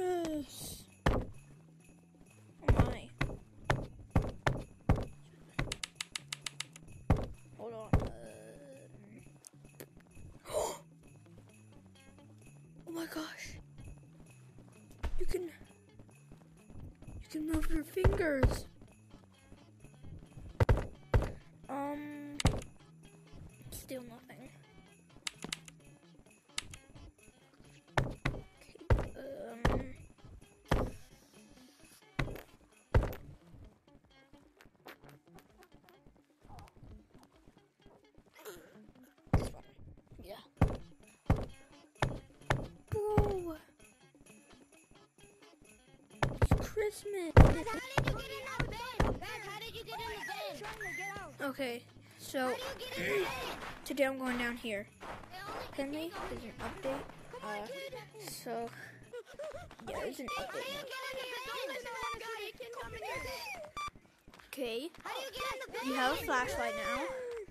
Oh my. Hold on. Uh, oh my gosh. You can you can move your fingers. Um still nothing. It's Christmas. How did you get in that bin? Guys, how did you get in the bin? Trying to get out. Okay, so How do you get in the bin? today I'm going down here. They only Apparently, there's an update. Uh, so, yeah, there's an update. you get in the bin? Listen to that guy. He can come in here. Okay, you get in the bin? you have a flashlight now.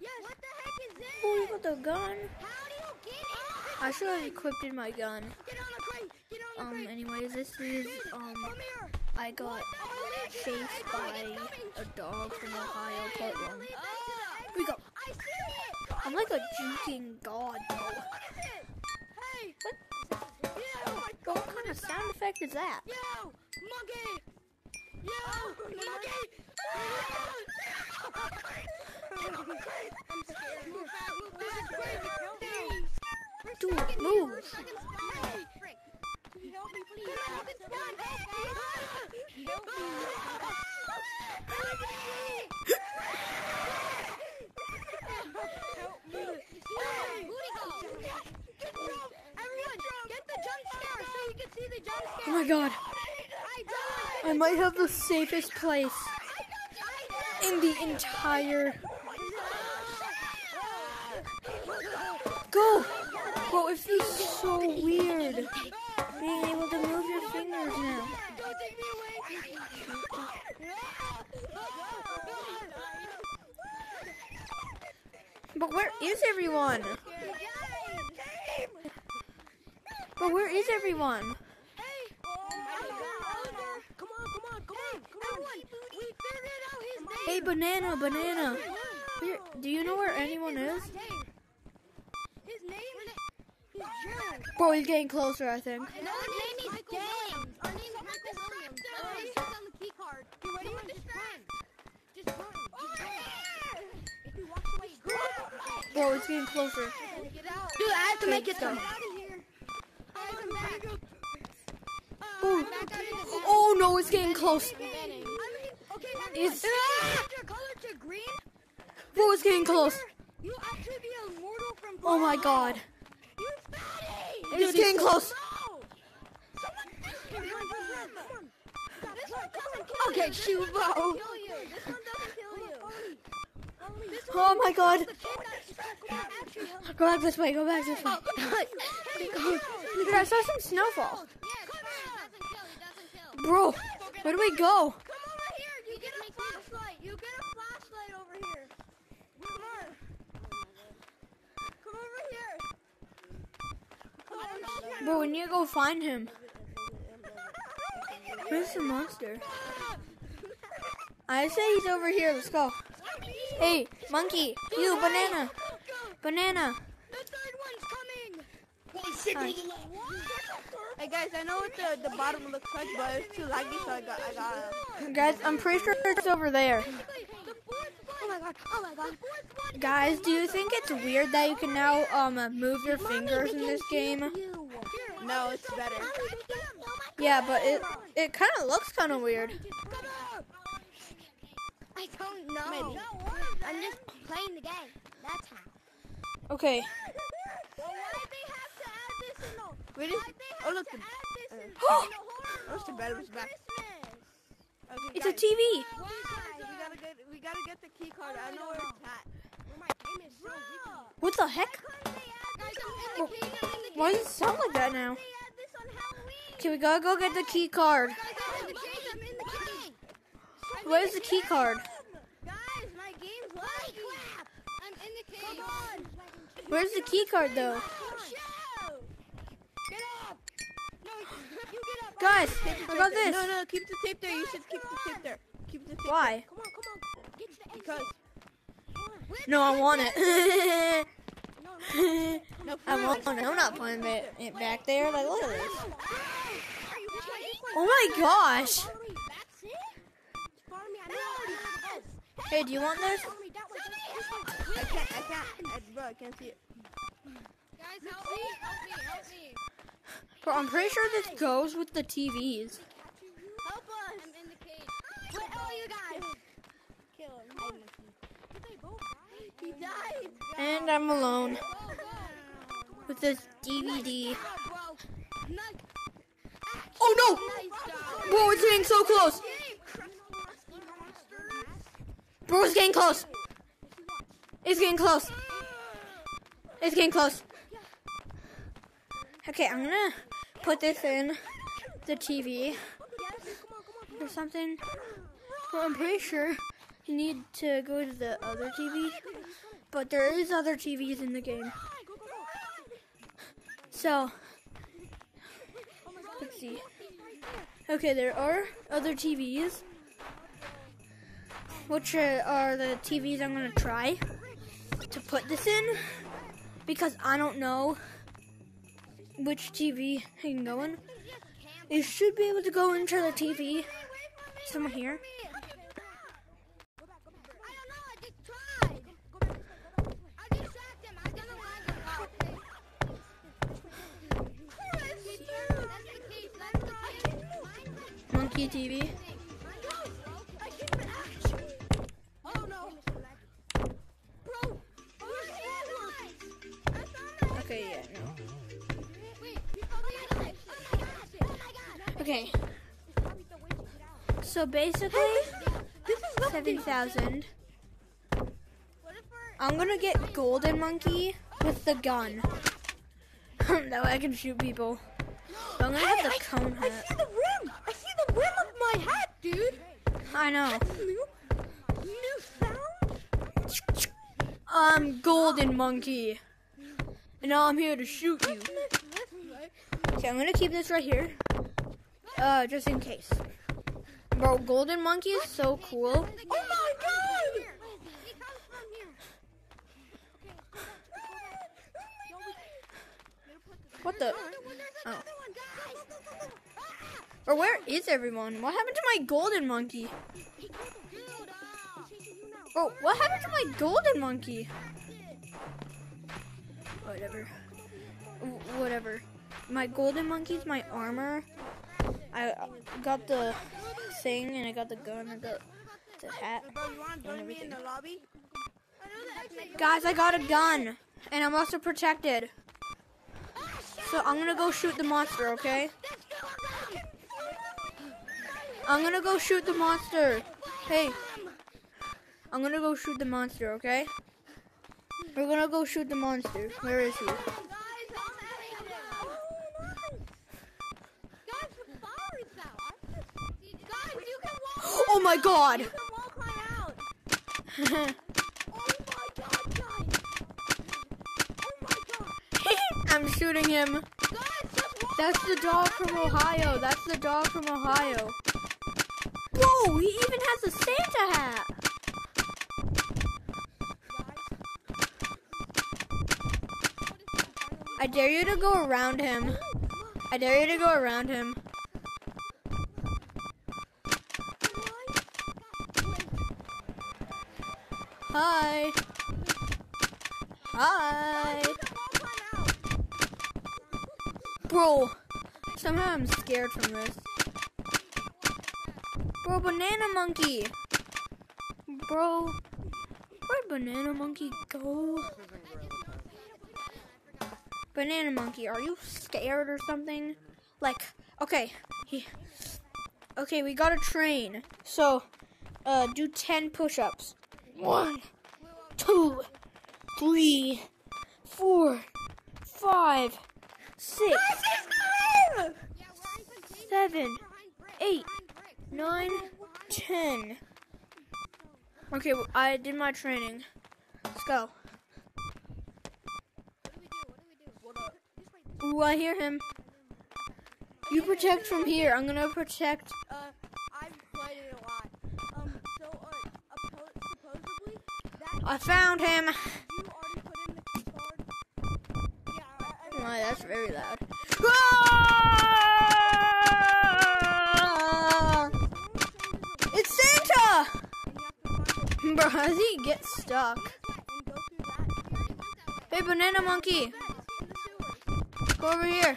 Yes. What the heck is this? Oh, you got the gun. How do you get in? I should have equipped in my gun. Get on the crate. Get on the Um, anyways, this is, um, Come here. I got chased by a dog from Ohio, Portland. We go. Oh, I see it. I'm like a juking god, though. What is it? Hey. What? Oh What kind of sound effect is that? Yo. Monkey. Yo. Monkey. I'm scared. Move back. Move back. Please. Dude, move. Oh my god. I might have the safest place in the entire. Go! Bro, it feels so weird being able to move your fingers now. Don't take me away. But where is everyone? But where is everyone? Hey! Banana, banana. Where, do you know where anyone is? His name is Jared. Bro, he's getting closer, I think. No, his name is James. Our name is Michael Williams. Oh, it says on the key card. You ready with this run? Just run. Just run. If he walks away, go. Bro, it's getting closer. Get out. Dude, I have to make it though. out of here. Oh. I'm back out in the van. Oh no, it's getting close. I mean, okay, It's- change your color to green. Bro, it's getting close. You actually be immortal from Oh my god. It's getting close. No! Okay, shoot, bro. doesn't kill you. This one doesn't kill you. Only this one Oh my god. the kid that's actually help. Go back this way, go back this way. Dude, I saw some snowfall. Yeah, come on. Doesn't kill. He doesn't kill. Bro, where do we go? Come over here. You get a flashlight. You get a flashlight over here. Come on. Come over here. Come over here. Bro, we need to go find him. Where's the monster? I say he's over here. Let's go. Hey, monkey, you, banana, banana. The third one's coming. Hey guys, I know what the, the bottom looks like, but it's too laggy, so I got I got. Guys, I'm pretty sure it's over there. The fourth one. Oh my god. Oh my god. The fourth one. Guys, do you think it's weird that you can now um move your fingers in this game? No, it's better. Yeah, but it it kind of looks kind of weird. I don't know. Maybe. I'm just playing the game. That's how. Okay. Why they have to add this in the We just. Why they Oh look, to the, add this in, in the Oh! horror bed for was back. Okay, It's a TV. Why? We gotta get we gotta get the key card. I know where it's at. My game is so What the heck? Couldn't they add this on in the game? In the Why does it sound like that now? They add this on Halloween. Okay, we gotta go get the key card. Guys, I'm in the game. I'm in the game. Where's the key card? Guys, my game's. I'm in the cave. Where's the key card though? Shoot. Get up. No, you get up. Guys, Tape the I got this. No, no, keep the tape there. You should keep the tape there. Keep the tape Why? Come on, come on. Get to the Because No, I want it. Oh, no, want it. I'm not putting it, it back there. Like, look at this. Kidding? Oh my gosh. Follow me. That's it? Follow me. I know already where to go. Hey, do you want this? Follow me that way. This way. I can't, I can't, I, bro, I can't see it. Guys, help me. Help me. Help me. Bro, I'm pretty sure this goes with the TVs. Help us. I'm in the cage. Where are you guys? Kill him. Did they both die? He died. And I'm alone. With this DVD. Oh no! Bro, it's getting so close. Bro, it's getting close. It's getting close. It's getting close. Okay, I'm gonna put this in the TV or something. Well, I'm pretty sure you need to go to the other TV, but there is other TVs in the game. So, let's see. Okay, there are other TVs, which are the TVs I'm gonna try to put this in because I don't know which TV I can go in. You should be able to go into the TV somewhere here. Case. TV. Okay, yeah, no. Wait. My god. My god. Okay. So basically, seven thousand. What if I'm gonna get Golden Monkey with the gun. that way I can shoot people. But I'm gonna have the cone I hat. the rim. I see the rim my hat, dude. I know. New, new. I'm Golden Monkey. And now I'm here to shoot you. Okay, I'm gonna keep this right here. Uh, just in case. Bro, Golden Monkey is so cool. Oh my god. He comes from here. What the? Oh. Another one, guys. Or where is everyone? What happened to my Golden Monkey? Oh, what happened to my Golden Monkey? Whatever. W- whatever. My Golden Monkey's my armor. I got the thing and I got the gun. I got the hat. Bro, you wanna join me in the lobby? Guys, I got a gun. And I'm also protected. So I'm gonna go shoot the monster, okay? I'm gonna go shoot the monster. Hey. I'm gonna go shoot the monster, okay? We're gonna go shoot the monster. Where is he? Guys, I'm at it. Guys, the fire is out. Guys, you can walk. Oh my god! You can walk right out. Oh my god, guys. Oh my god. I'm shooting him. Guys, just walk. That's the dog from Ohio. That's the dog from Ohio. Whoa, he even has a Santa hat. I dare you to go around him. I dare you to go around him. Hi. Hi. Bro, somehow I'm scared from this. Bro, banana monkey. Bro, where'd banana monkey go? Banana monkey, are you scared or something? Like, okay, he, okay, we got a train. So, uh, do ten push-ups. One, two, three, four, five, six, seven, eight, nine, ten. Okay, well, I did my training. Let's go. Ooh, I hear him. You protect from here. I'm gonna protect. Uh, I've played it a lot. Um, so, uh, supposedly, I found him. you already put in the key card. Yeah, I, I Oh, that's very loud. Bro, how does he get stuck? Hey, banana monkey, go over here.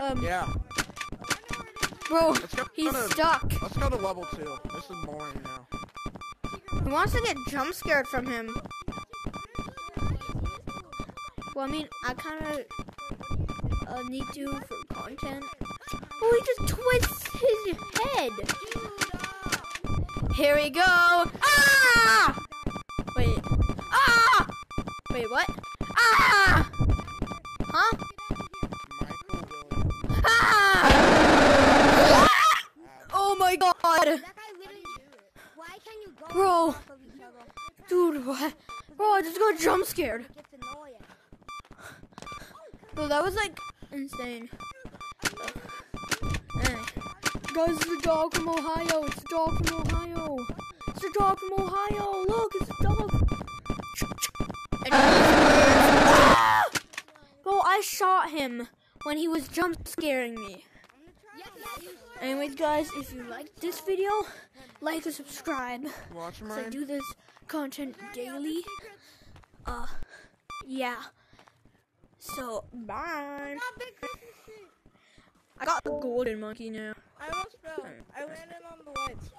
Um, Yeah. bro, he's to, stuck. Let's go to level two. This is boring now. He wants to get jump scared from him. Well, I mean, I kind of uh, need to for content. Oh, he just twists his head. Here we go. Ah! Wait. Ah! Wait, what? Ah! Huh? Ah! Oh my god. Bro. Dude, what? Bro, I just got jump scared. Bro, that was like insane. Anyway. Guys, it's the dog from Ohio. It's the dog from Ohio. It's the dog from Ohio. Look, it's the dog. And Ah! Bro, I shot him when he was jump scaring me. Yes, yes. Anyways, guys, if you liked this video, like and subscribe. Watch 'cause I mine. do this content daily. Uh, yeah. So, bye. Not big Christmas tree. I got the golden monkey now. I almost fell. I landed on the lights.